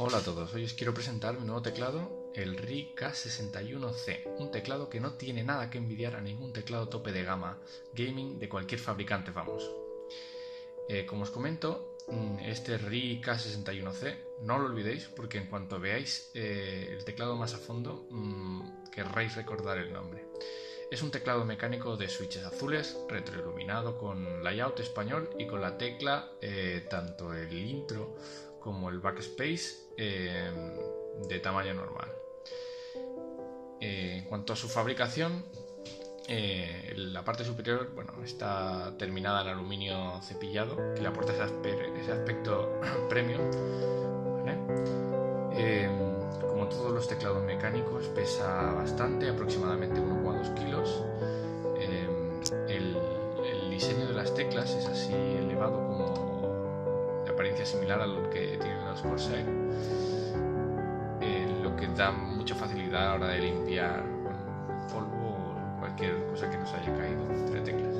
Hola a todos, hoy os quiero presentar mi nuevo teclado, el RI K61C, un teclado que no tiene nada que envidiar a ningún teclado tope de gama gaming de cualquier fabricante famoso. Eh, como os comento, mm, este RI K61C, no lo olvidéis porque en cuanto veáis eh, el teclado más a fondo, mmm, querréis recordar el nombre. Es un teclado mecánico de switches azules, retroiluminado con layout español y con la tecla eh, tanto el intro como el backspace eh, de tamaño normal. Eh, en cuanto a su fabricación, eh, la parte superior bueno, está terminada en aluminio cepillado, que le aporta ese, aspecto premium. como todos los teclados mecánicos, pesa bastante, aproximadamente 1,2 kilos. El, el diseño de las teclas es así elevado como similar a lo que tienen los Corsair, eh, lo que da mucha facilidad a la hora de limpiar polvo o cualquier cosa que nos haya caído entre teclas.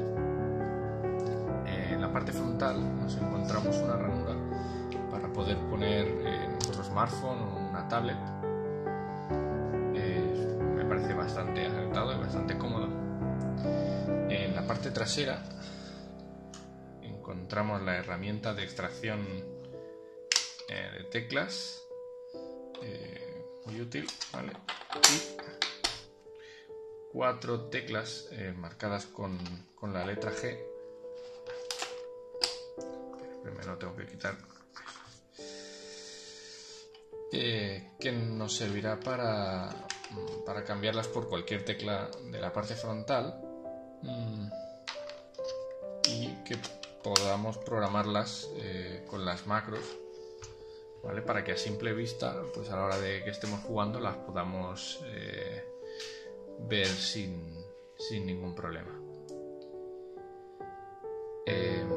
en la parte frontal nos encontramos una ranura para poder poner eh, nuestro smartphone o una tablet. me parece bastante acertado y bastante cómodo. En la parte trasera encontramos la herramienta de extracción eh, de teclas, eh, muy útil, ¿vale? Y cuatro teclas eh, marcadas con, con, la letra G. Primero tengo que quitar. que nos servirá para, para cambiarlas por cualquier tecla de la parte frontal mm, y que podamos programarlas con las macros, Para que a simple vista, pues a la hora de que estemos jugando, las podamos eh, ver sin, ningún problema. Em,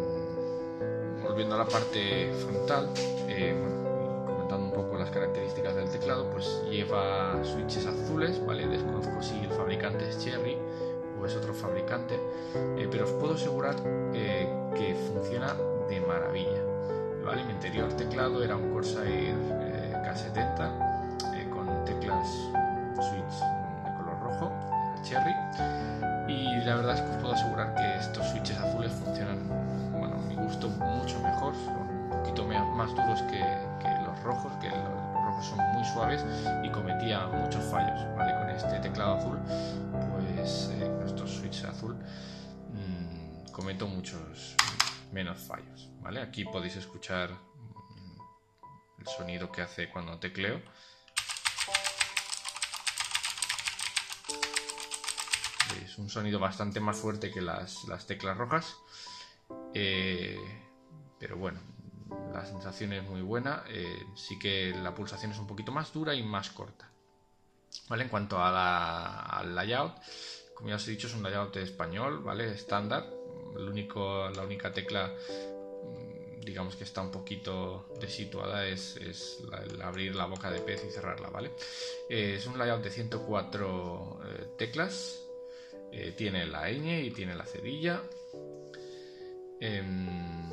volviendo a la parte frontal, eh, comentando un poco las características del teclado, pues lleva switches azules, ¿vale? Desconozco si el fabricante es Cherry o es otro fabricante, pero os puedo asegurar que funciona de maravilla. ¿Vale? Mi interior teclado era un Corsair eh, K70 eh, con teclas switch de color rojo, cherry, y la verdad es que os puedo asegurar que estos switches azules funcionan, bueno, a mi gusto, mucho mejor, son un poquito más duros que, los rojos, que los rojos son muy suaves y cometía muchos fallos, ¿vale? Con este teclado azul, pues eh, con estos switches azul cometo muchos menos fallos. ¿vale? Aquí podéis escuchar el sonido que hace cuando tecleo. Es un sonido bastante más fuerte que las, teclas rojas. Eh, pero bueno, la sensación es muy buena. Eh, sí que la pulsación es un poquito más dura y más corta. ¿Vale? En cuanto a al layout, como ya os he dicho, es un layout español, ¿vale? Estándar la única tecla mm, digamos que está un poquito desituada es, el abrir la boca de pez y cerrarla, ¿vale? Eh, es un layout de 104 eh, teclas, eh, tiene la ñ y tiene la cedilla. Em,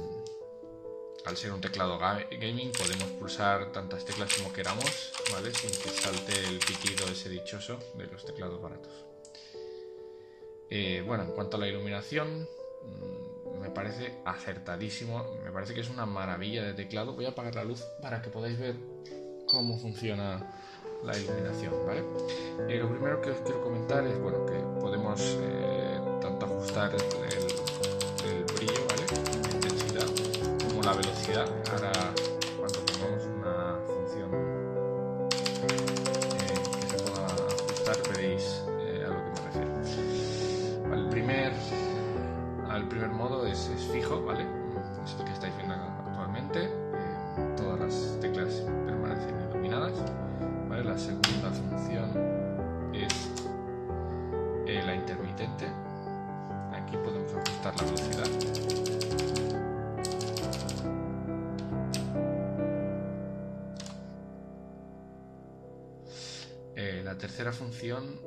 al ser un teclado gaming podemos pulsar tantas teclas como queramos. Sin que salte el pitido ese dichoso de los teclados baratos. bueno, en cuanto a la iluminación, me parece acertadísimo, me parece que es una maravilla de teclado. Voy a apagar la luz para que podáis ver cómo funciona la iluminación, ¿vale? Eh, lo primero que os quiero comentar es, bueno, que podemos eh, tanto ajustar el, brillo, ¿vale? La intensidad como la velocidad. Ahora, tercera función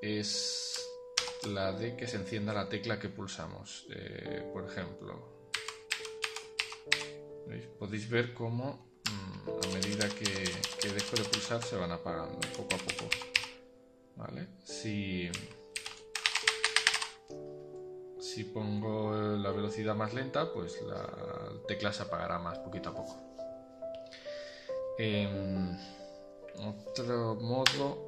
es la de que se encienda la tecla que pulsamos. Eh, por ejemplo, podéis ver cómo mm, a medida que, que dejo de pulsar se van apagando poco a poco. ¿Vale? Si, si pongo la velocidad más lenta, pues la tecla se apagará más poquito a poco. Em, otro modo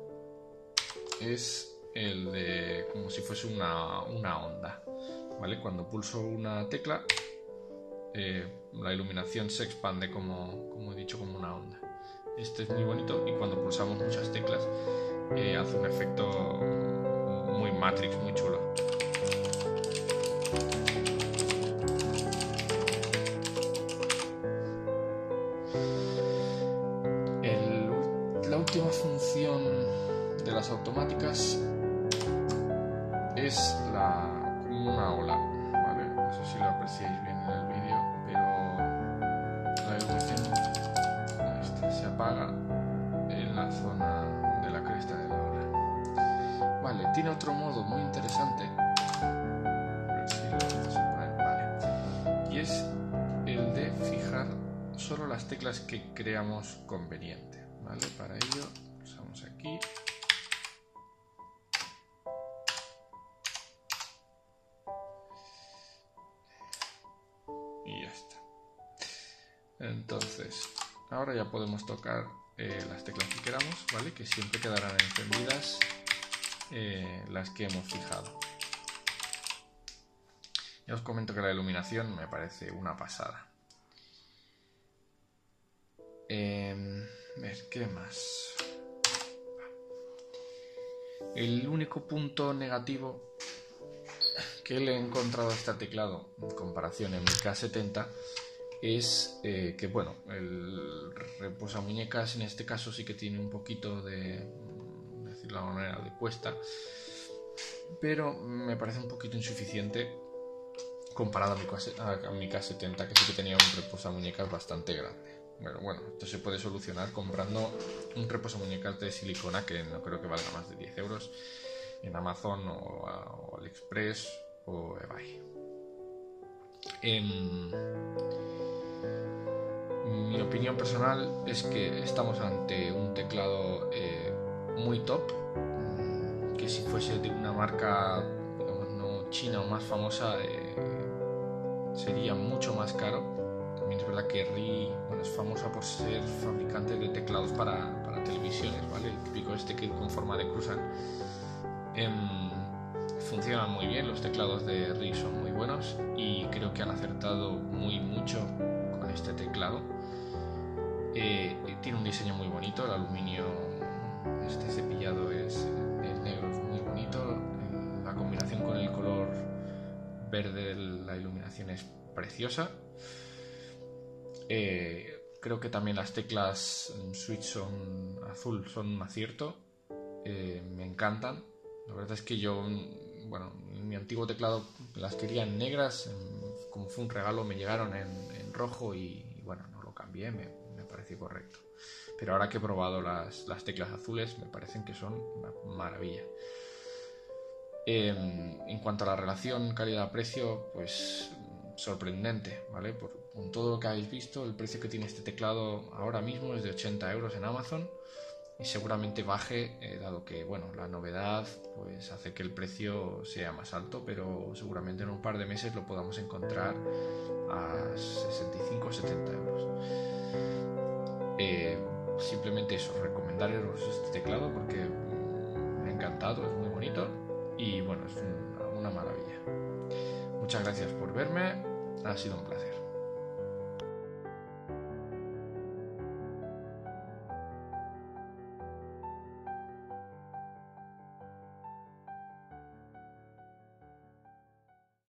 es el de como si fuese una, onda. ¿Vale? Cuando pulso una tecla, eh, la iluminación se expande como, como he dicho, como una onda. Este es muy bonito y cuando pulsamos muchas teclas eh, hace un efecto muy Matrix, muy chulo. Es la como una ola, ¿vale? No sé si lo apreciáis bien en el vídeo, pero la iluminación se apaga en la zona Vale, tiene otro modo muy interesante. Y es el de fijar solo las teclas que creamos conveniente. ¿Vale? Para ello, pulsamos aquí. Entonces, ahora ya podemos tocar eh, las teclas que queramos, ¿vale? Que siempre quedarán encendidas eh, las que hemos fijado. Ya os comento que la iluminación me parece una pasada. Eh, ver, ¿qué más? El único punto negativo que le he encontrado a este teclado en comparación en mi K70 es eh, que, bueno, el reposamuñecas en este caso sí que tiene un poquito de, decir la manera, de cuesta, pero me parece un poquito insuficiente comparado a mi, a mi K70, que sí que tenía un reposamuñecas bastante grande. Pero bueno, esto se puede solucionar comprando un reposamuñecas de silicona que no creo que valga más de 10 euros en Amazon o, o AliExpress o eBay. En mi opinión personal es que estamos ante un teclado eh, muy top, mm, que si fuese de una marca no china o más famosa eh, sería mucho más caro. También es verdad que RI es famosa por ser fabricante de teclados para, televisiones, ¿vale? El típico este que con forma de cruzan. Em, funcionan muy bien, los teclados de RI son muy buenos y creo que han acertado muy mucho este teclado eh, tiene un diseño muy bonito, el aluminio, este cepillado es, negro, es muy bonito. La combinación con el color verde, la iluminación es preciosa. Eh, creo que también las teclas Switch son azul, son un acierto. Eh, me encantan. La verdad es que yo, bueno, en mi antiguo teclado las quería en negras, como fue un regalo, me llegaron en, rojo y, bueno, no lo cambié, me, correcto. Pero ahora que he probado las, teclas azules, me parecen que son una maravilla. Em, en cuanto a la relación calidad-precio, pues sorprendente, ¿vale? Por, con todo lo que habéis visto, el precio que tiene este teclado ahora mismo es de 80 euros en Amazon y seguramente baje, eh, dado que, bueno, la novedad pues hace que el precio sea más alto, pero seguramente en un par de meses lo podamos encontrar a 65 o 70 euros. Eh, simplemente eso, recomendaros este teclado porque me ha encantado, es muy bonito y bueno, es una maravilla. Muchas gracias por verme, ha sido un placer.